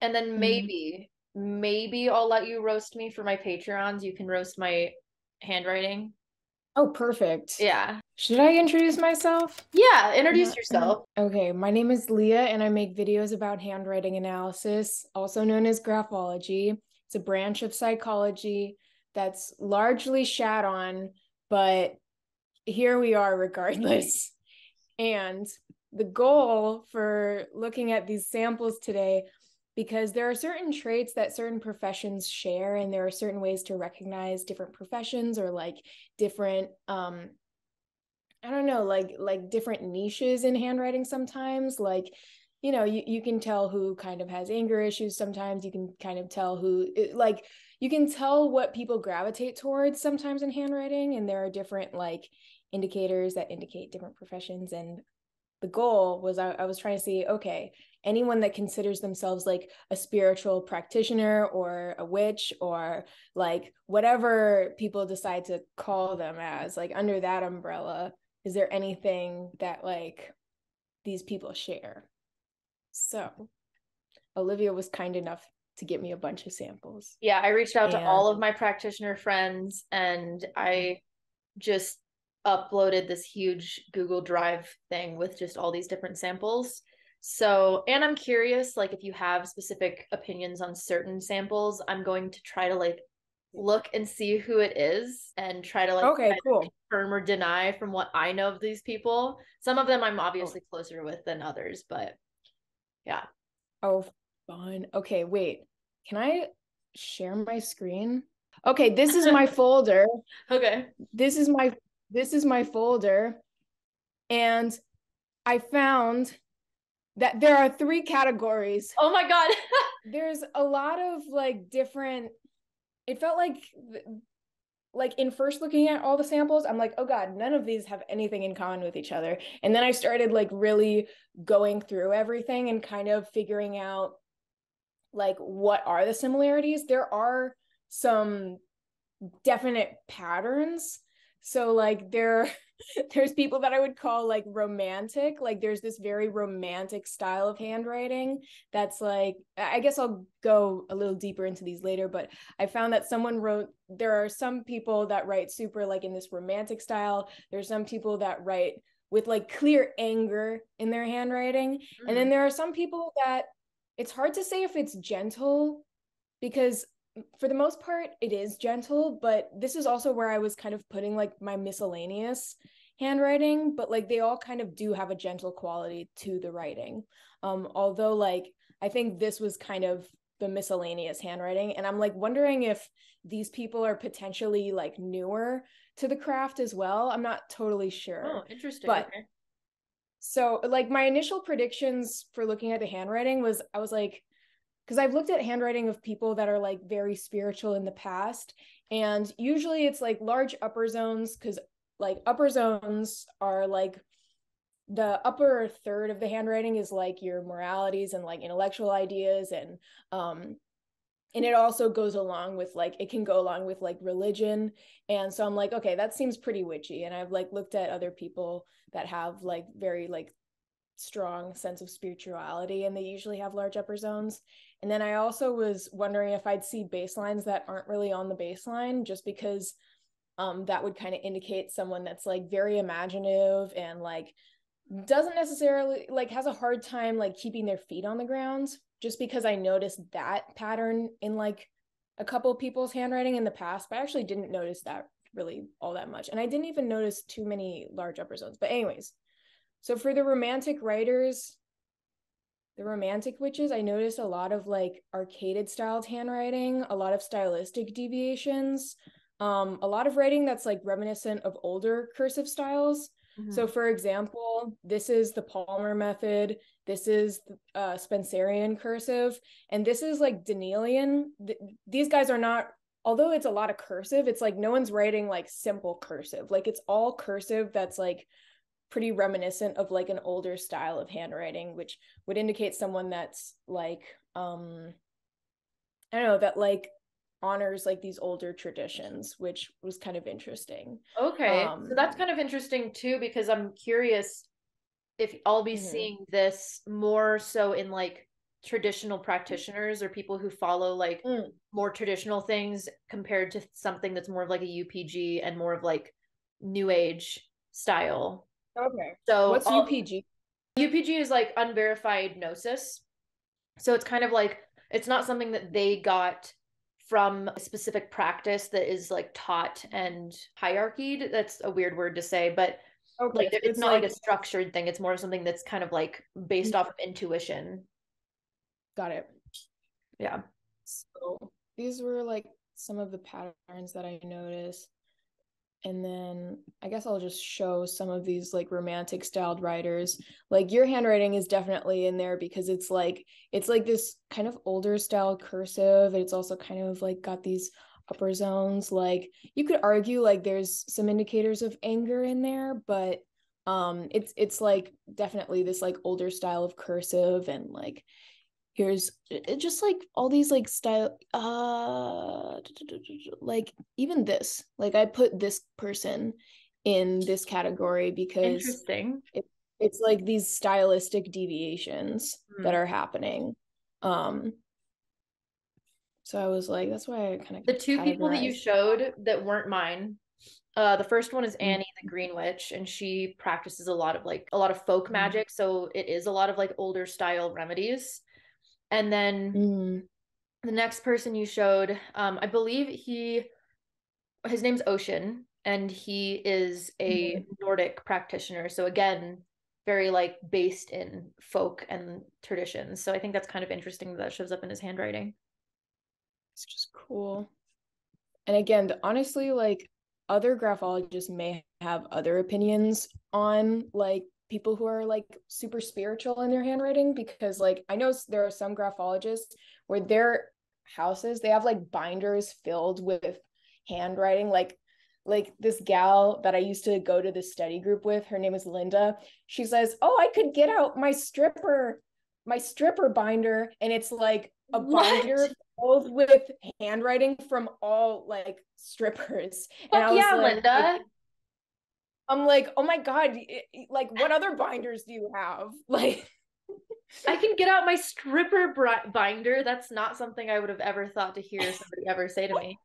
and then Mhm. maybe maybe I'll let you roast me for my Patreons. You can roast my handwriting. Oh, perfect. Yeah. Should I introduce myself? Yeah, introduce yourself. Okay, my name is Leah, and I make videos about handwriting analysis, also known as graphology. It's a branch of psychology that's largely shat on, but here we are regardless. And the goal for looking at these samples today, because there are certain traits that certain professions share, and there are certain ways to recognize different professions or like different um I don't know, like like different niches in handwriting sometimes. Like, you know, you, you can tell who kind of has anger issues sometimes. You can kind of tell who it- like you can tell what people gravitate towards sometimes in handwriting. And there are different like indicators that indicate different professions. And the goal was I, I was trying to see, okay, anyone that considers themselves like a spiritual practitioner or a witch or like whatever people decide to call them as, like under that umbrella, is there anything that like these people share? So olivia was kind enough to get me a bunch of samples. Yeah, I reached out to all of my practitioner friends and I mm-hmm. just uploaded this huge Google Drive thing with just all these different samples. So, and I'm curious, like, if you have specific opinions on certain samples, I'm going to try to like look and see who it is and try to like okay cool confirm or deny from what I know of these people. Some of them I'm oh. obviously closer with than others, but yeah. oh fun okay wait can i share my screen okay this is my folder Okay. this is my this is my folder and i found that there are three categories. Oh my god. there's a lot of like different it felt like like in first looking at all the samples i'm like oh god none of these have anything in common with each other. And then i started like really going through everything and kind of figuring out like what are the similarities. There are some definite patterns so like there there's people that i would call like romantic like there's this very romantic style of handwriting that's like i I guess i'll go a little deeper into these later but i found that someone wrote there are some people that write super like in this romantic style. There's some people that write with like clear anger in their handwriting. And then mm. there are some people that it's hard to say if it's gentle because for the most part it is gentle but this is also where i was kind of putting like my miscellaneous handwriting but like they all kind of do have a gentle quality to the writing um although like i think this was kind of the miscellaneous handwriting and i'm like wondering if these people are potentially like newer to the craft as well i'm not totally sure Oh, interesting. But- okay. so like my initial predictions for looking at the handwriting was I was like because I've looked at handwriting of people that are like very spiritual in the past and usually it's like large upper zones cuz like upper zones are like the upper third of the handwriting is like your moralities and like intellectual ideas and um and it also goes along with like it can go along with like religion and so i'm like okay that seems pretty witchy and i've like looked at other people that have like very like strong sense of spirituality and they usually have large upper zones and then i also was wondering if i'd see baselines that aren't really on the baseline just because um that would kind of indicate someone that's like very imaginative and like doesn't necessarily like has a hard time like keeping their feet on the ground just because I noticed that pattern in like a couple people's handwriting in the past, but I actually didn't notice that really all that much. And I didn't even notice too many large upper zones. But anyways, so for the romantic writers, the romantic witches, I noticed a lot of like arcaded styled handwriting, a lot of stylistic deviations, um, a lot of writing that's like reminiscent of older cursive styles. So, for example, this is the Palmer method. This is uh, Spencerian cursive, and this is like D'Nealian. Th- these guys are not, although it's a lot of cursive, it's like no one's writing like simple cursive. Like it's all cursive that's like pretty reminiscent of like an older style of handwriting, which would indicate someone that's like, um, I don't know, that like honors like these older traditions, which was kind of interesting. Okay. Um, so that's kind of interesting too, because I'm curious if I'll be Mhm. seeing this more so in like traditional practitioners or people who follow like Mm. more traditional things compared to something that's more of like a UPG and more of like new age style. Okay. So What's all- UPG? UPG is like unverified gnosis. So it's kind of like it's not something that they got from a specific practice that is like taught and hierarchied. That's a weird word to say, but Okay. like so it's, not like, a structured thing. It's more of something that's kind of like based off of intuition. got it. Yeah. So these were like some of the patterns that I noticed. And then I guess I'll just show some of these like romantic styled writers. Like your handwriting is definitely in there because it's like it's like this kind of older style cursive. It's also kind of like got these upper zones. Like you could argue like there's some indicators of anger in there, but um it's it's like definitely this like older style of cursive and like here's just like all these like style uh like even this like i put this person in this category because Interesting. it's like these stylistic deviations that Hmm. are happening um so i was like that's why i kind of The two people that you showed that weren't mine. Uh, the first one is Mm. Annie the Green Witch, and she practices a lot of like a lot of folk Mhm. magic. So it is a lot of like older style remedies. And then Mm, the next person you showed, um, I believe he his name's Ocean, and he is a Nordic practitioner. So again, very like based in folk and traditions. So I think that's kind of interesting that, that shows up in his handwriting. it's just cool and again the, honestly like other graphologists may have other opinions on like people who are like super spiritual in their handwriting because like i know there are some graphologists where their houses they have like binders filled with handwriting like like this gal that i used to go to the study group with her name is linda she says oh i could get out my stripper my stripper binder and it's like a What? binder filled with handwriting from all like strippers and I was yeah, like- Linda. I'm like, oh my god, like what other binders do you have? Like, I can get out my stripper bri- binder. That's not something I would have ever thought to hear somebody ever say to me.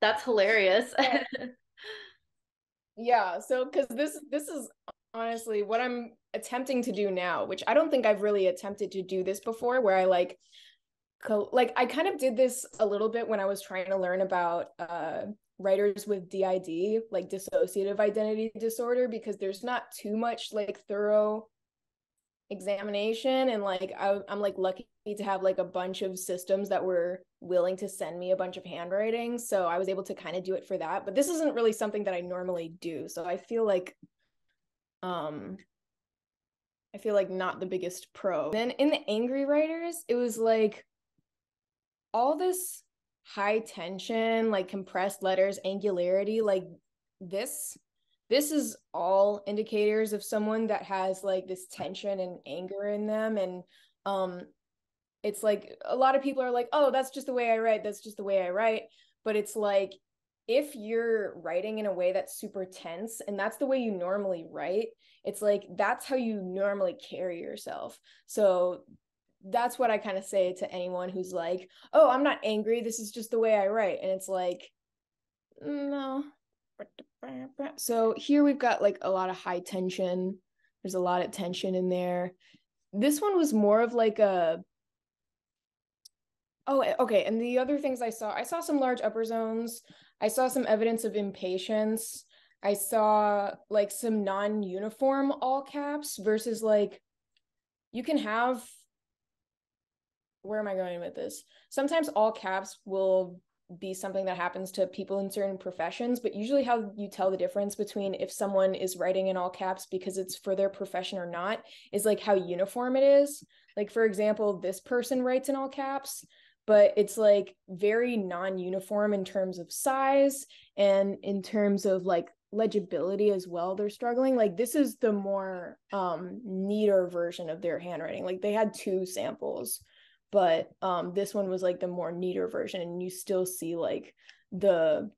That's hilarious. yeah. So, because this this is honestly what I'm attempting to do now, which I don't think I've really attempted to do this before, where I like, co- like I kind of did this a little bit when I was trying to learn about uh writers with DID, like dissociative identity disorder, because there's not too much like thorough examination. And like I, i'm like lucky to have like a bunch of systems that were willing to send me a bunch of handwriting. So i was able to kind of do it for that. But this isn't really something that i normally do. So i feel like um i feel like not the biggest pro. Then in the angry writers it was like all this high tension like compressed letters angularity like this this is all indicators of someone that has like this tension and anger in them. And um it's like a lot of people are like oh that's just the way i write that's just the way i write. But it's like if you're writing in a way that's super tense and that's the way you normally write it's like that's how you normally carry yourself. So that's what i kind of say to anyone who's like oh i'm not angry this is just the way i write and it's like no so here we've got like a lot of high tension. There's a lot of tension in there. This one was more of like a Oh, eh, okay. And the other things I saw, I saw some large upper zones. I saw some evidence of impatience. I saw like some non-uniform all caps versus like you can have where am I going with this? Sometimes all caps will be something that happens to people in certain professions, but usually how you tell the difference between if someone is writing in all caps because it's for their profession or not is like how uniform it is. Like, for example, this person writes in all caps, but it's like very non uniform in terms of size and in terms of like legibility as well. They're struggling. Like, this is the more um, neater version of their handwriting. Like, they had two samples but um this one was like the more neater version and you still see like the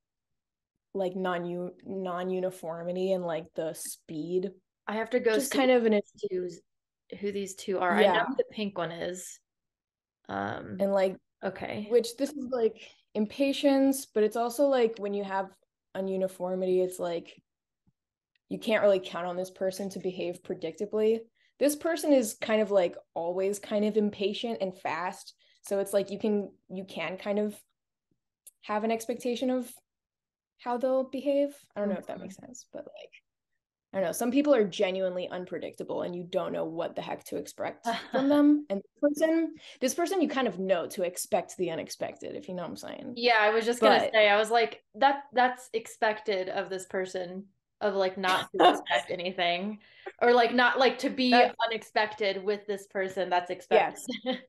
like non non uniformity and like the speed I have to go just kind of an who's- who these two are. I Yeah. know who the pink one is. Um and like okay. which this is like impatience, but it's also like when you have ununiformity, it's like you can't really count on this person to behave predictably. This person is kind of like always kind of impatient and fast. So it's like you can you can kind of have an expectation of how they'll behave. I don't know if that makes sense, but like I don't know. Some people are genuinely unpredictable and you don't know what the heck to expect from them. And this person, this person you kind of know to expect the unexpected, if you know what I'm saying. Yeah, I was just But- gonna say, I was like, that that's expected of this person of like not to expect anything. Or like not like to be That's- unexpected with this person. That's expected.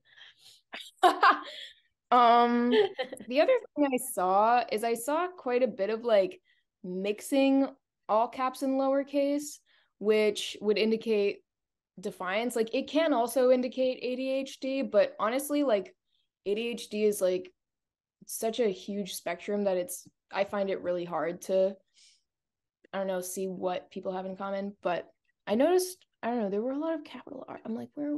um the other thing I saw is I saw quite a bit of like mixing all caps and lowercase, which would indicate defiance. Like it can also indicate ADHD, but honestly, like ADHD is like such a huge spectrum that it's I find it really hard to I don't know, see what people have in common. But I noticed, I don't know, there were a lot of capital R. I'm like, where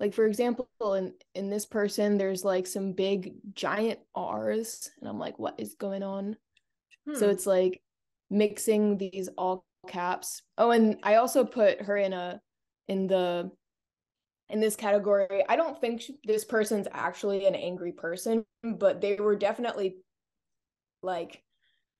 like for example in in this person there's like some big giant r's and i'm like what is going on so Hmm. it's like mixing these all caps oh and i also put her in a in the in this category i don't think sh- this person's actually an angry person but they were definitely like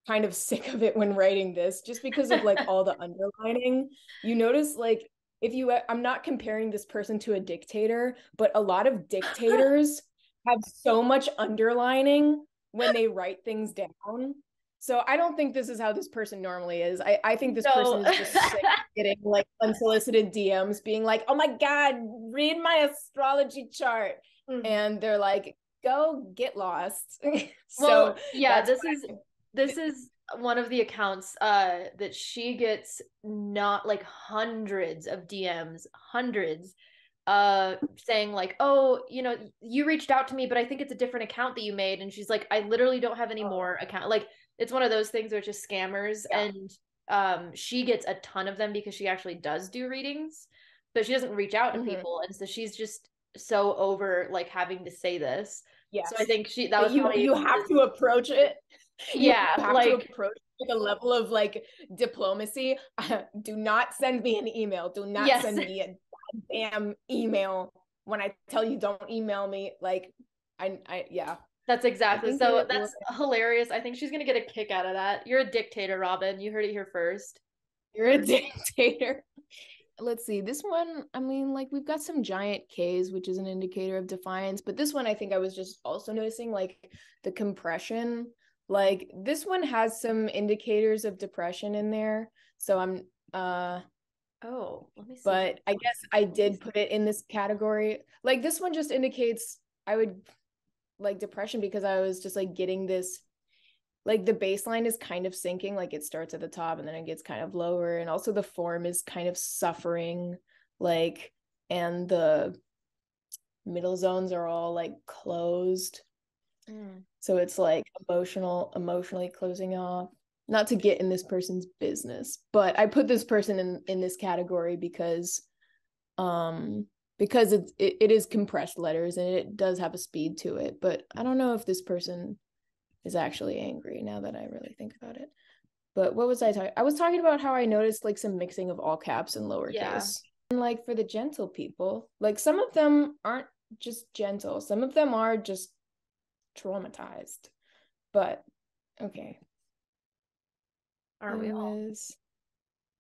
kind of sick of it when writing this just because of like all the underlining. You notice like if you i'm not comparing this person to a dictator but a lot of dictators have so much underlining when they write things down. So i don't think this is how this person normally is. I, I think this person is just sick of getting like unsolicited dms being like oh my god read my astrology chart. Mhm. and they're like go get lost. So well, yeah, this is. This is one of the accounts uh that she gets not like hundreds of DMs, hundreds uh saying like, "Oh, you know, you reached out to me, but I think it's a different account that you made." And she's like, "I literally don't have any Oh. more account." Like it's one of those things where it's just scammers Yeah. and um she gets a ton of them because she actually does do readings, but she doesn't reach out to Mhm. people and so she's just so over like having to say this. Yeah. So I think she that But was you you have to approach it Yeah, have like- to approach it a level of like diplomacy uh, do not send me an email do not Yes. send me a damn email when i tell you don't email me like i i yeah That's exactly so. That's hilarious. I think she's gonna get a kick out of that. You're a dictator, Robin. You heard it here first. you're a dictator let's see this one i mean like we've got some giant k's which is an indicator of defiance but this one i think i was just also noticing like the compression like this one has some indicators of depression in there so i'm uh Oh, let me see. but i guess i did put it in this category like this one just indicates i would like depression because i was just like getting this like the baseline is kind of sinking like it starts at the top and then it gets kind of lower and also the form is kind of suffering like and the middle zones are all like closed Mm. so it's like emotional emotionally closing off not to get in this person's business but i put this person in in this category because um because it's it, it is compressed letters and it does have a speed to it but i don't know if this person is actually angry now that i really think about it but what was i talking i was talking about how i noticed like some mixing of all caps and lowercase Yeah. and like for the gentle people like some of them aren't just gentle some of them are just traumatized but okay Aren't we all?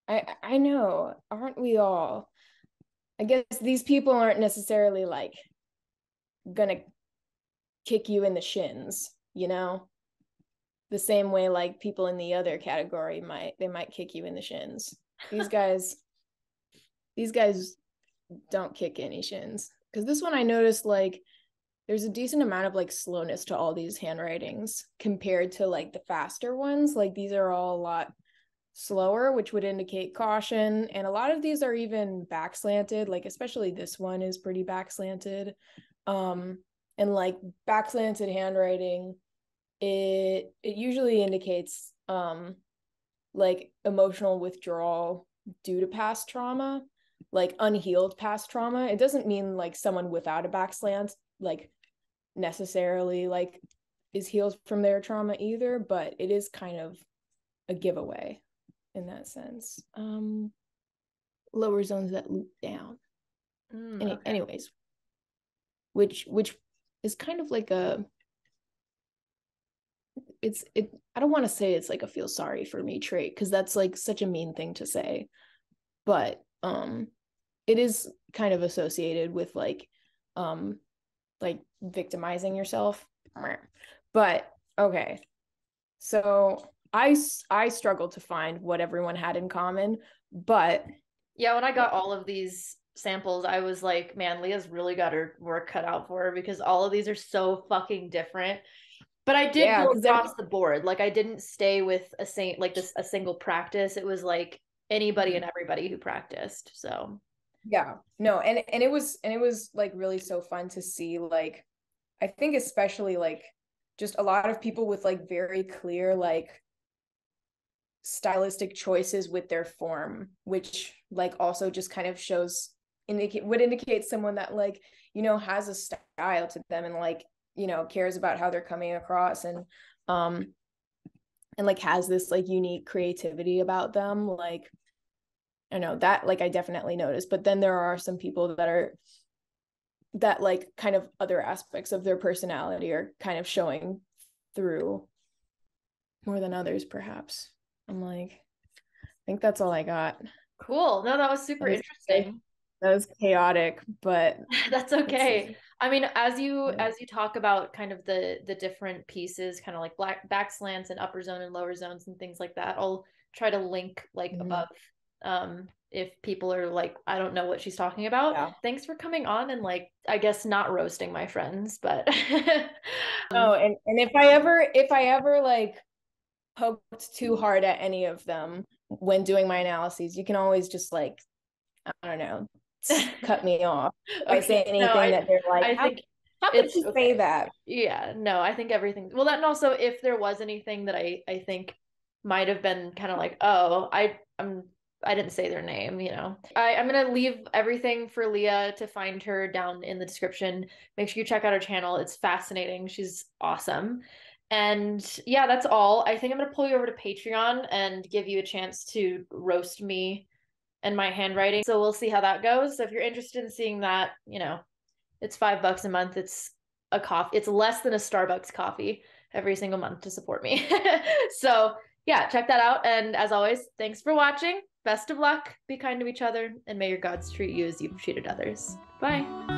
I I know, aren't we all? I guess these people aren't necessarily like gonna kick you in the shins, you know? The same way like people in the other category might they might kick you in the shins. These guys these guys don't kick any shins. Cuz this one I noticed like there's a decent amount of like slowness to all these handwritings compared to like the faster ones. Like these are all a lot slower, which would indicate caution. And a lot of these are even backslanted, like especially this one is pretty backslanted. Um, and like backslanted handwriting, it it usually indicates um like emotional withdrawal due to past trauma, like unhealed past trauma. It doesn't mean like someone without a backslant like necessarily like is healed from their trauma either, but it is kind of a giveaway in that sense. Um lower zones that loop down. Mm, Any, okay. anyways, which which is kind of like a it's it I don't want to say it's like a feel sorry for me trait because that's like such a mean thing to say. But um it is kind of associated with like um like victimizing yourself. But okay. So I I struggled to find what everyone had in common, but Yeah, when I got all of these samples, I was like, man, Leah's really got her work cut out for her because all of these are so fucking different. But I did Yeah, go across the board. Like I didn't stay with a saint like this a single practice. It was like anybody and everybody who practiced. So yeah. No and and it was and it was like really so fun to see like i think especially like just a lot of people with like very clear like stylistic choices with their form which like also just kind of shows indicate would indicate someone that like you know has a style to them and like you know cares about how they're coming across and um and like has this like unique creativity about them like I know that like I definitely noticed, but then there are some people that are that like kind of other aspects of their personality are kind of showing through more than others perhaps. I'm like I think that's all I got. cool. No, that was super That was interesting. That was chaotic, but That's okay. I mean, as you Yeah. as you talk about kind of the the different pieces, kind of like black back slants and upper zone and lower zones and things like that, I'll try to link like Mhm. above um if people are like I don't know what she's talking about. Yeah. Thanks for coming on and like I guess not roasting my friends, but Oh, and and if I ever if I ever like poked too hard at any of them when doing my analyses, you can always just like I don't know, cut me off by Okay, saying anything no, I- that they're like. I think how could you okay. say that? yeah no i think everything well that and also if there was anything that i i think might have been kind of like oh i i'm i didn't say their name you know i i'm gonna leave everything for leah to find her down in the description make sure you check out her channel it's fascinating she's awesome and yeah that's all i think i'm gonna pull you over to patreon and give you a chance to roast me and my handwriting so we'll see how that goes so if you're interested in seeing that you know it's five bucks a month. It's a coffee. It's less than a Starbucks coffee every single month to support me. so yeah, check that out. And as always, thanks for watching. Best of luck. Be kind to each other, and may your gods treat you as you've treated others. Bye.